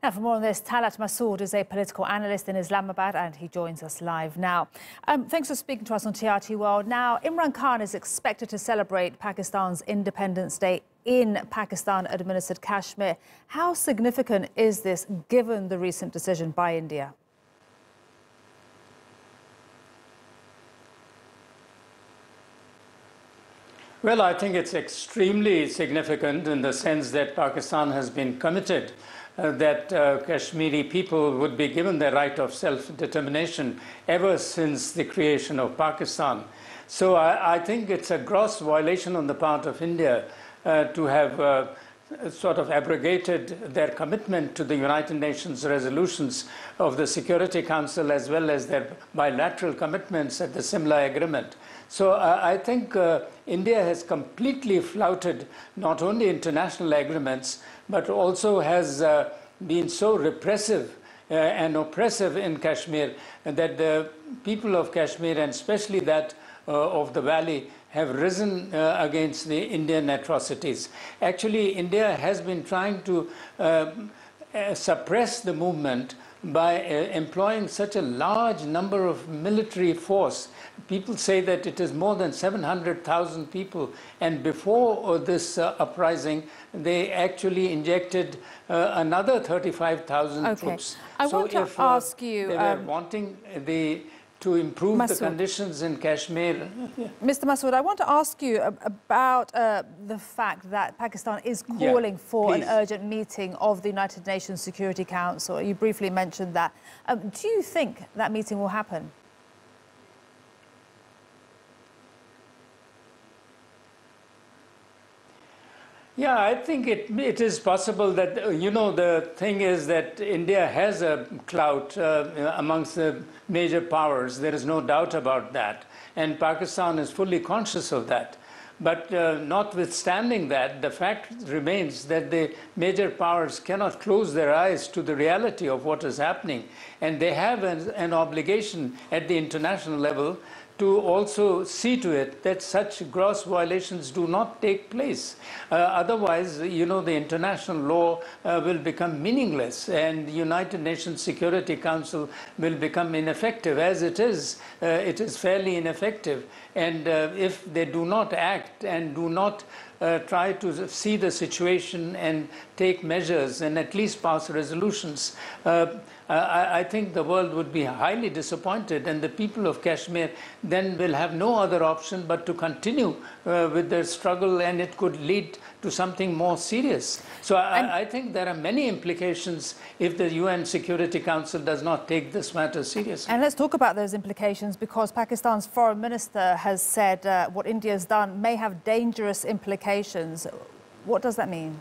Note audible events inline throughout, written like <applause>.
Now, for more on this, Talat Masood is a political analyst in Islamabad and he joins us live now. Um, thanks for speaking to us on TRT World. Now, Imran Khan is expected to celebrate Pakistan's Independence Day in Pakistan administered Kashmir. How significant is this given the recent decision by India? Well, I think it's extremely significant in the sense that Pakistan has been committed that uh, Kashmiri people would be given the right of self-determination ever since the creation of Pakistan. So I, I, think it's a gross violation on the part of India uh, to have uh, sort of abrogated their commitment to the United Nations resolutions of the Security Council as well as their bilateral commitments at the Simla Agreement. So uh, I think uh, India has completely flouted not only international agreements, but also has uh, been so repressive uh, and oppressive in Kashmir that the people of Kashmir, and especially that uh, of the valley, have risen uh, against the Indian atrocities. Actually, India has been trying to suppress the movement by uh, employing such a large number of military force. People say that it is more than 700,000 people. And before uh, this uh, uprising, they actually injected uh, another 35,000 okay. troops. I so want to if, uh, ask you... They were um, wanting the to improve Masood. the conditions in Kashmir. <laughs> Mr. Masood, I want to ask you about uh, the fact that Pakistan is calling yeah, for please. an urgent meeting of the United Nations Security Council. You briefly mentioned that. Um, do you think that meeting will happen? Yeah, I think it, it is possible that, uh, you know, the thing is that India has a clout uh, amongst the major powers. There is no doubt about that. And Pakistan is fully conscious of that. But uh, notwithstanding that, the fact remains that the major powers cannot close their eyes to the reality of what is happening. And they have an, an obligation at the international level to also see to it that such gross violations do not take place. Uh, otherwise, you know, the international law uh, will become meaningless and the United Nations Security Council will become ineffective. As it is, uh, it is fairly ineffective. And uh, if they do not act and do not uh, try to see the situation and take measures and at least pass resolutions, uh, I, I, think the world would be highly disappointed and the people of Kashmir then will have no other option but to continue uh, with their struggle and it could lead to something more serious. So I, I, think there are many implications if the UN Security Council does not take this matter seriously. And let's talk about those implications because Pakistan's foreign minister has said uh, what India has done may have dangerous implications. What does that mean?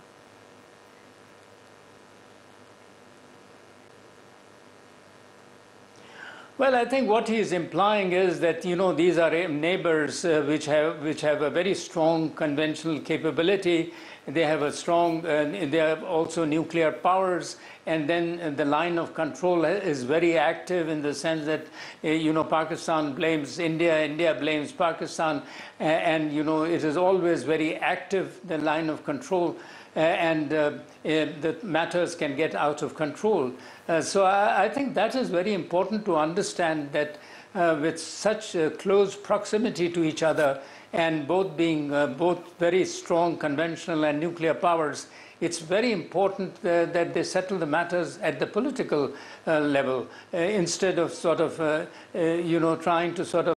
Well, I think what he is implying is that you know these are neighbors uh, which have which have a very strong conventional capability. They have a strong. Uh, they have also nuclear powers, and then uh, the line of control is very active in the sense that uh, you know Pakistan blames India, India blames Pakistan, and you know it is always very active. The line of control. Uh, and uh, the matters can get out of control. Uh, so I, I, think that is very important to understand that with such close proximity to each other and both being both very strong conventional and nuclear powers, it's very important uh, that they settle the matters at the political uh, level uh, instead of sort of, you know, trying to sort of